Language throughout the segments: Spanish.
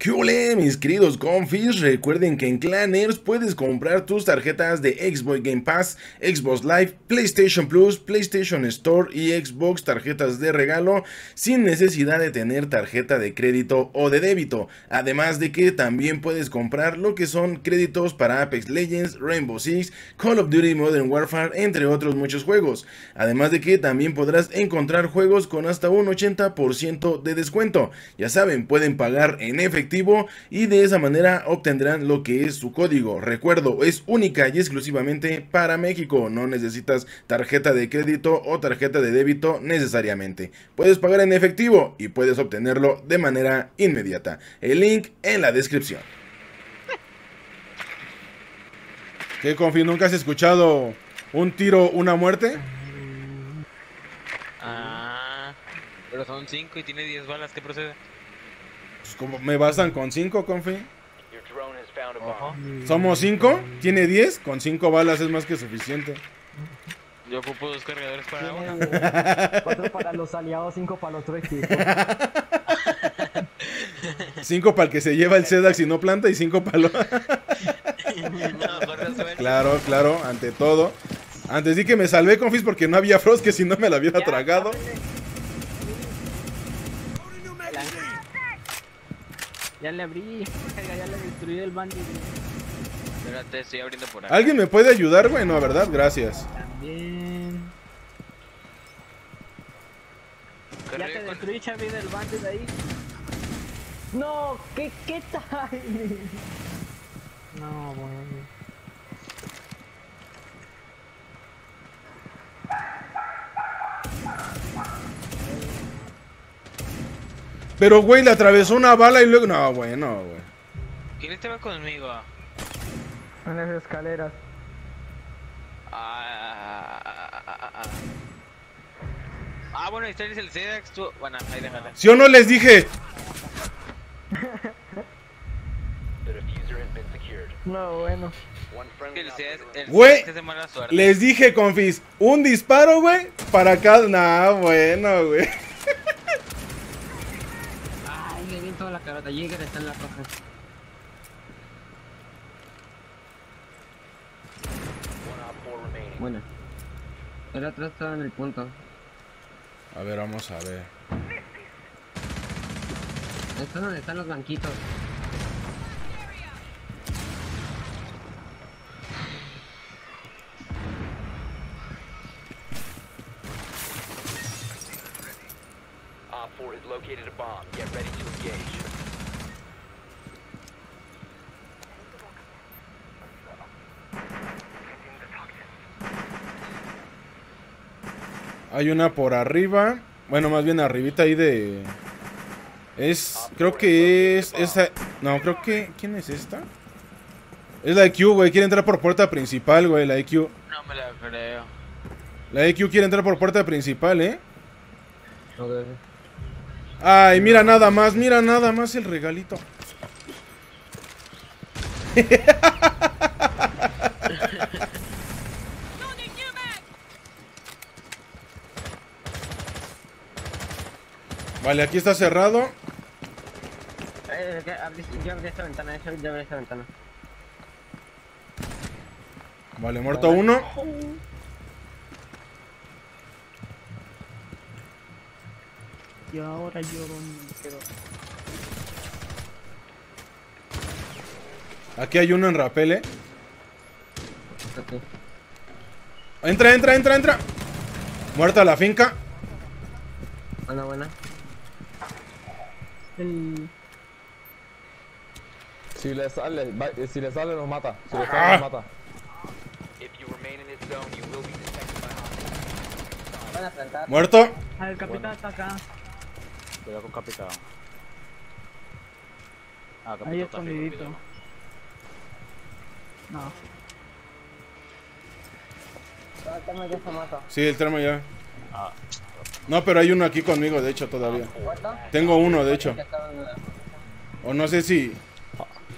¿Qué ole, mis queridos confis? Recuerden que en Clanners puedes comprar tus tarjetas de Xbox Game Pass, Xbox Live, PlayStation Plus, PlayStation Store y Xbox tarjetas de regalo sin necesidad de tener tarjeta de crédito o de débito. Además de que también puedes comprar lo que son créditos para Apex Legends, Rainbow Six, Call of Duty Modern Warfare, entre otros muchos juegos. Además de que también podrás encontrar juegos con hasta un 80% de descuento. Ya saben, pueden pagar en efectivo y de esa manera obtendrán lo que es su código. Recuerdo, es única y exclusivamente para México, no necesitas tarjeta de crédito o tarjeta de débito necesariamente. Puedes pagar en efectivo y puedes obtenerlo de manera inmediata. El link en la descripción. ¿Qué, Confi? ¿Nunca has escuchado un tiro, una muerte? Ah, pero son 5 y tiene 10 balas, ¿qué procede? Pues como me basan con 5, Confi. Somos 5, tiene 10, con 5 balas es más que suficiente. Yo ocupo dos cargadores para uno. Cuatro para los aliados, cinco para los otro equipo. 5 para el que se lleva el Sedax y no planta y 5 para los... No. Claro, claro, ante todo. Antes di que me salvé, Confis, porque no había Frost, que si no me la hubiera tragado. Ya le abrí, ya le destruí el bandit. Espérate, estoy abriendo por acá. ¿Alguien me puede ayudar, güey? No, ¿verdad? Gracias. También. ¿Qué Ya te destruí, Chavi, del bandit ahí. No, ¿qué, qué tal? No, bueno. Pero, güey, le atravesó una bala y luego... No, güey, no, güey. ¿Quién estaba conmigo? En las escaleras. Ah, ah, ah, ah. Ah, bueno, ahí está el Sedax, tú... Bueno, ahí déjala. ¿Sí o no les dije? No, bueno. El el Güey, Sedax es de mala suerte. Les dije, Confis, un disparo, güey, para acá... Nah, bueno, güey. Ay, le carota. Llega, está en la roja. Bueno. El otro estaba en el punto. A ver, vamos a ver. Esto es donde están los blanquitos. Op 4 has located a bomb. Get ready to engage. Hay una por arriba. Bueno, más bien arribita ahí de... Es... Creo que es... Esa... No, creo que... ¿Quién es esta? Es la IQ, güey. Quiere entrar por puerta principal, güey. La IQ. No me la creo. La IQ quiere entrar por puerta principal, ¿eh? Ay, mira nada más. Mira nada más el regalito. Vale, aquí está cerrado. Eh, yo abrí esta ventana, yo abrí esta ventana. Vale, muerto uno. Y ahora yo dónde quedo. Aquí hay uno en rapel, ¿eh? Entra, entra, entra, entra. Muerta la finca. Buena, buena. El... Si le sale, va- eh, si le sale nos mata. Si le Ah. sale nos mata. If you remain in this zone, you will be detected by hostiles. Van a plantar. Muerto. Ah, el capitán está acá. Cuidado con capitán. Ah, capitán Ahí escondidito. No. Trátame de esa mata. Sí, el tramo ya. Ah, No, pero hay uno aquí conmigo, de hecho, todavía. Tengo uno, de hecho. O no sé si...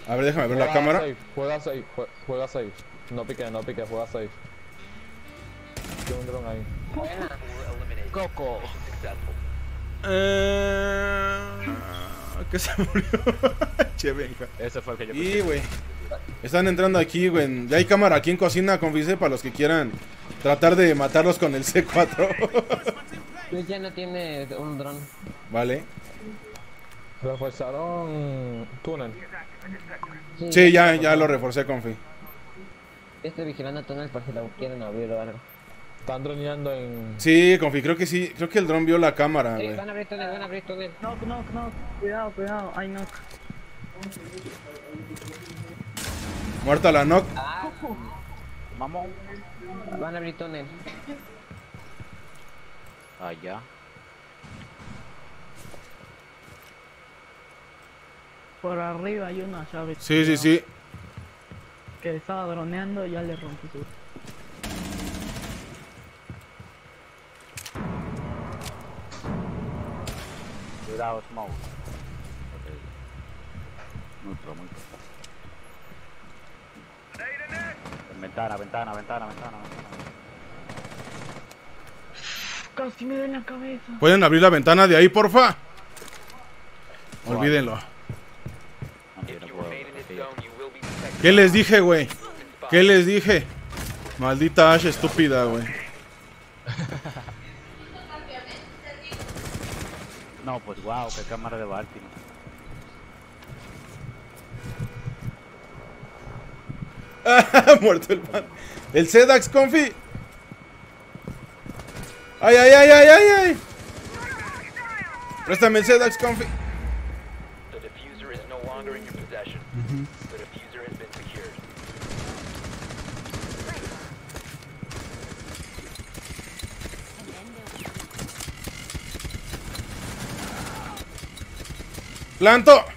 A ver, déjame ver la cámara. safe, juega safe, jue- juega safe. No pique, no pique, juega safe. Tiene un dron ahí. Coco. Eh... ¿Qué se murió? Benja. Ese fue el que yo Y, güey. Están entrando aquí, güey. Ya hay cámara aquí en cocina, confise, para los que quieran tratar de matarlos con el C4. Luis ya no tiene un dron. vale. Reforzaron túnel. Sí, ya, ya lo reforcé, confi. Estoy vigilando túneles por si lo quieren abrir o algo. Están droneando en. Sí, confi, creo que sí. Creo que el dron vio la cámara, Sí, van a abrir túnel, van a abrir túnel. Knock, knock, knock. Cuidado, cuidado. Hay knock. Muerta la knock. Mamón. Van a abrir túnel. Allá. Por arriba hay una llave. Sí, sí, sí. Que estaba droneando y ya le rompí su. Cuidado, smoke. Ok. Muy pro, muy pro. Ventana, ventana, ventana, ventana, ventana. Casi me da en la cabeza. ¿Pueden abrir la ventana de ahí, porfa? Olvídenlo. ¿Qué les dije, güey? ¿Qué les dije? Maldita Ash estúpida, güey. No, pues wow, qué cámara de Baltimore. Muerto el man. El Sedax, confi. Ay, ay, ay, ay, ay, ay. Préstame el Sedax, confi. The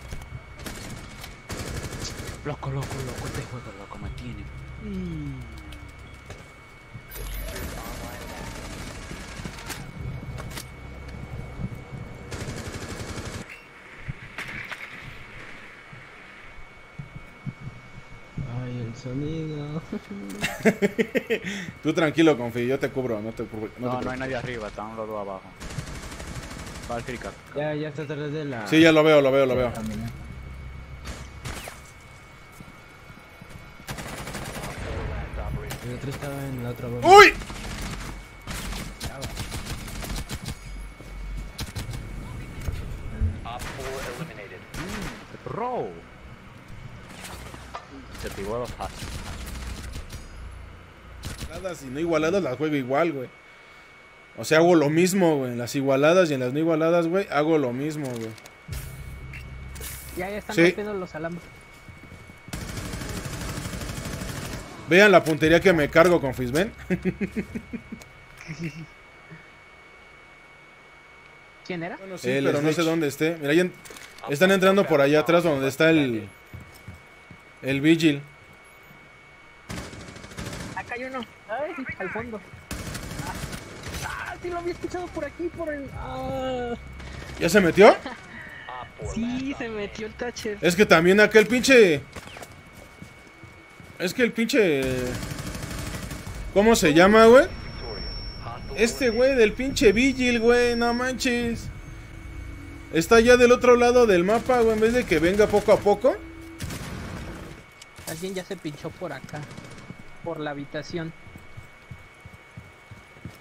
Sonido. Tú tranquilo, confi. Yo te cubro, no te cubro. No, No, te no hay nadie arriba, están los dos abajo. Valkyrie. Ya, ya está atrás de la. Sí, ya lo veo, lo veo, lo veo. El otro estaba en la otra bomba. ¡Uy! Op 4 eliminated. Row. Se pasos. Igualadas y no igualadas las juego igual, güey. O sea, hago lo mismo, güey. En las igualadas y en las no igualadas, güey, hago lo mismo, güey. Ya, ya están Sí. rompiendo los alambres. Vean la puntería que me cargo con Fisben. ¿Quién era? Bueno, sí, El pero no sé dónde esté. Mira, están entrando por allá atrás donde está el. El Vigil. Acá hay uno. Ay, al fondo. Ah, sí lo había escuchado por aquí, por el. Ah, ¿Ya se metió? 4 sí, se metió el Thatcher. Es que también aquel pinche. Es que el pinche. ¿Cómo se llama, güey? Este güey del pinche Vigil, güey, no manches. Está ya del otro lado del mapa, güey, en vez de que venga poco a poco. Alguien ya se pinchó por acá. Por la habitación.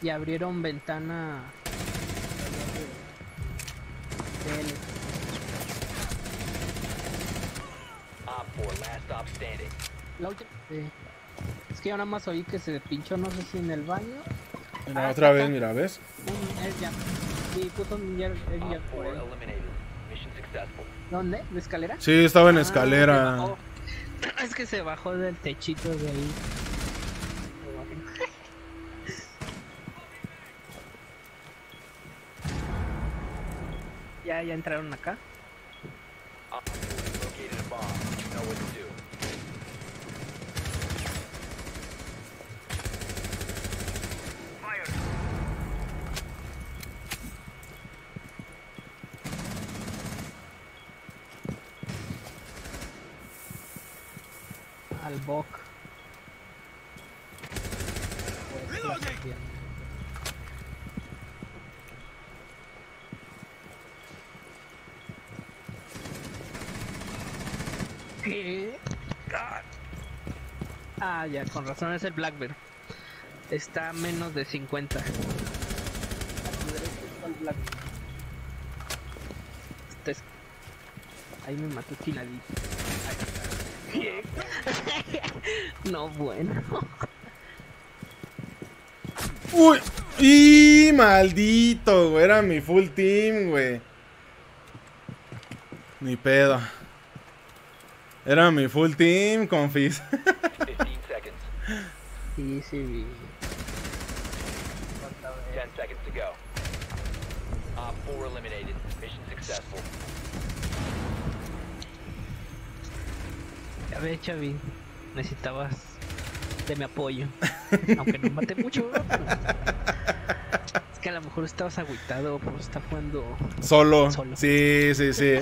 Y abrieron ventana. de él. Op 4 last stop standing. La última-. Es que yo nada más oí que se pinchó, no sé si en el baño. Mira, Ah, otra vez, acá. mira, ¿ves? Un Airjam. Sí, puso un Air- Airjam Op por 4 ahí. eliminated. Mission successful. ¿Dónde? ¿La escalera? Sí, estaba en Ah, escalera. Es que se bajó del techito de ahí. Ya, ya entraron acá. Op 4 located a bomb. You know what to do. Al Bok. ¿Qué? Ah, ya, con razón es el Black Bear. Está a menos de 50. A tu derecha está el Black Bear. Este es- Ahí me mató Chiladito. No, bueno. Uy, y maldito, güey. Era mi full team, güey. Ni pedo. Era mi full team, confis. 15 seconds. Sí, sí, vi. 10 seconds to go. Op 4 eliminated. Mission successful. Ya ves, Chavi. Necesitabas de mi apoyo. Aunque no mate mucho, Es que a lo mejor estabas agüitado por estar jugando. Solo. Solo. Sí, sí, sí.